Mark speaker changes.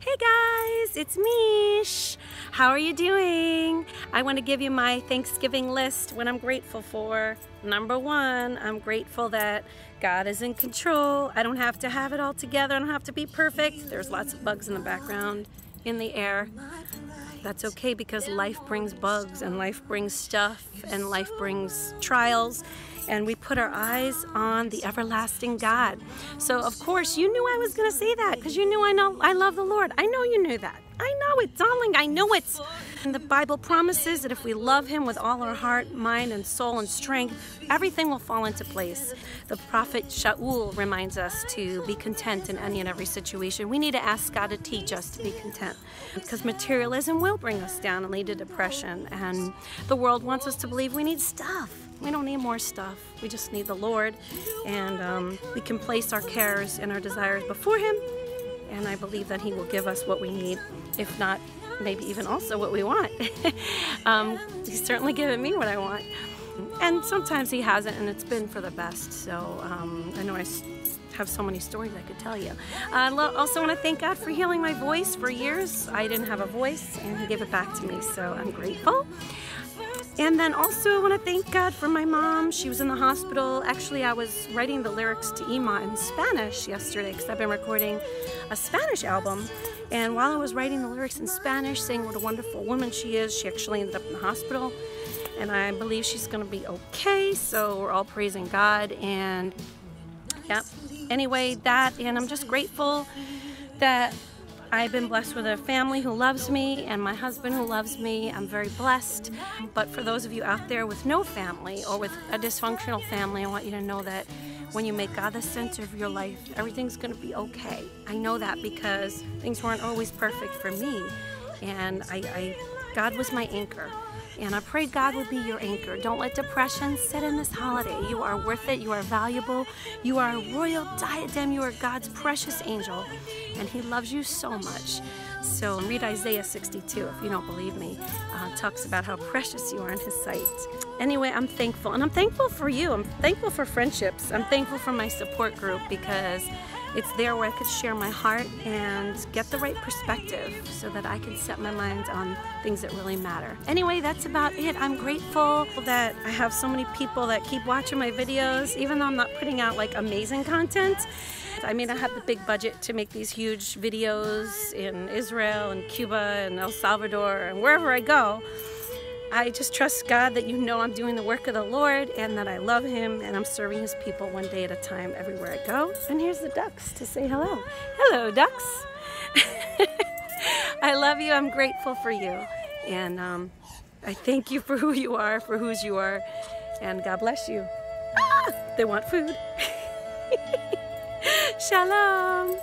Speaker 1: Hey guys, it's Mish. How are you doing? I want to give you my Thanksgiving list, what I'm grateful for. Number one, I'm grateful that God is in control. I don't have to have it all together. I don't have to be perfect. There's lots of bugs in the background, in the air. That's okay because life brings bugs and life brings stuff and life brings trials and we put our eyes on the everlasting God. So of course you knew I was going to say that because you knew I know I love the Lord. I know you knew that. I know it, darling. I know it. And the Bible promises that if we love Him with all our heart, mind, and soul and strength, everything will fall into place. The prophet Shaul reminds us to be content in any and every situation. We need to ask God to teach us to be content because materialism will bring us down and lead to depression. And the world wants us to believe we need stuff. We don't need more stuff. We just need the Lord. And um, we can place our cares and our desires before Him. And I believe that He will give us what we need, if not maybe even also what we want. um, he's certainly given me what I want. And sometimes He hasn't, and it's been for the best. So um, I know I have so many stories I could tell you. I uh, also want to thank God for healing my voice. For years, I didn't have a voice, and He gave it back to me, so I'm grateful. And then also I want to thank God for my mom. She was in the hospital. Actually, I was writing the lyrics to Ima in Spanish yesterday because I've been recording a Spanish album. And while I was writing the lyrics in Spanish, saying what a wonderful woman she is, she actually ended up in the hospital. And I believe she's going to be okay. So we're all praising God. And yeah, anyway, that, and I'm just grateful that I've been blessed with a family who loves me and my husband who loves me. I'm very blessed. But for those of you out there with no family or with a dysfunctional family, I want you to know that when you make God the center of your life, everything's going to be okay. I know that because things weren't always perfect for me. And I, I God was my anchor. And I pray God would be your anchor. Don't let depression sit in this holiday. You are worth it. You are valuable. You are a royal diadem. You are God's precious angel. And He loves you so much. So read Isaiah 62 if you don't believe me. Uh, talks about how precious you are in His sight. Anyway, I'm thankful. And I'm thankful for you. I'm thankful for friendships. I'm thankful for my support group because it's there where I could share my heart and get the right perspective so that I can set my mind on things that really matter. Anyway, that's about it. I'm grateful that I have so many people that keep watching my videos, even though I'm not putting out like amazing content. I mean, I have the big budget to make these huge videos in Israel and Cuba and El Salvador and wherever I go. I just trust God that you know I'm doing the work of the Lord and that I love Him and I'm serving His people one day at a time everywhere I go. And here's the ducks to say hello. Hello, ducks. I love you. I'm grateful for you. And um, I thank you for who you are, for whose you are. And God bless you. Ah, they want food. Shalom.